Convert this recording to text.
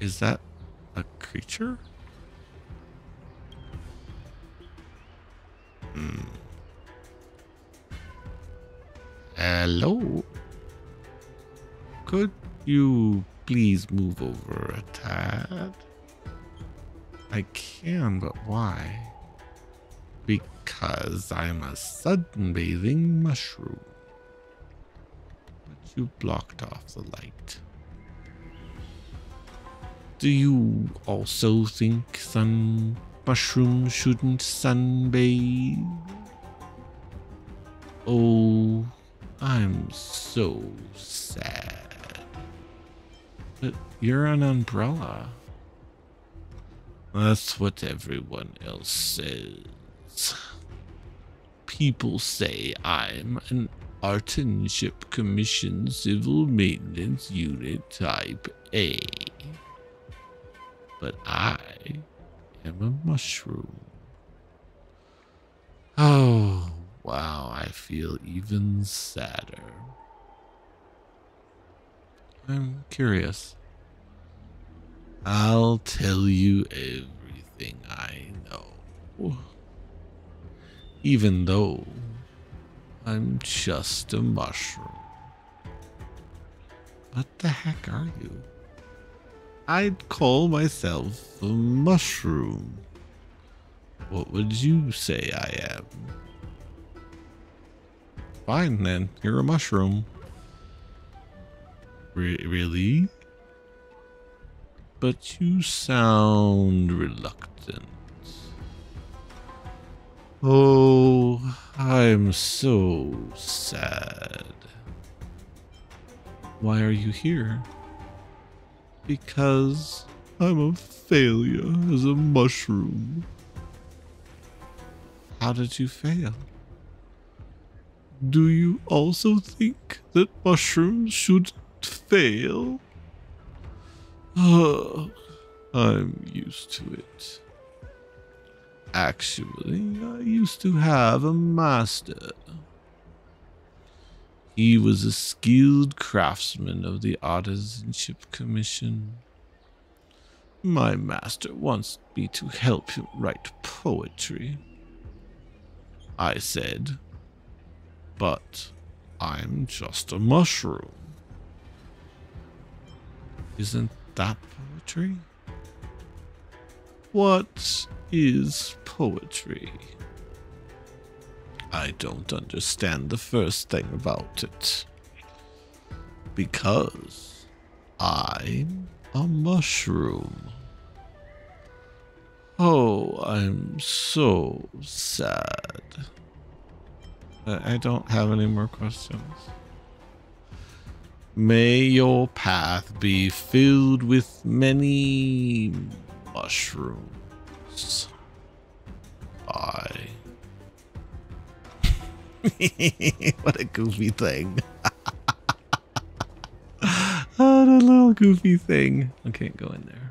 Is that a creature? Hmm. Hello? Could you please move over a tad? I can, but why? Because I'm a sunbathing mushroom. But you blocked off the light. Do you also think sun mushrooms shouldn't sunbathe? Oh, I'm so sad. But you're an umbrella. That's what everyone else says. People say I'm an Artisanship Commission Civil Maintenance Unit Type A. But I am a mushroom. Oh, wow, I feel even sadder. I'm curious. I'll tell you everything I know. Even though I'm just a mushroom. What the heck are you? I'd call myself a mushroom. What would you say I am? Fine then, you're a mushroom. Re really? but you sound reluctant. Oh, I'm so sad. Why are you here? Because I'm a failure as a mushroom. How did you fail? Do you also think that mushrooms should fail? I'm used to it. Actually, I used to have a master. He was a skilled craftsman of the Artisanship Commission. My master wants me to help him write poetry. I said, but I'm just a mushroom. Isn't that poetry? What is poetry? I don't understand the first thing about it. Because I'm a mushroom. Oh, I'm so sad. I don't have any more questions. May your path be filled with many mushrooms. Bye. what a goofy thing. what a little goofy thing. I can't go in there.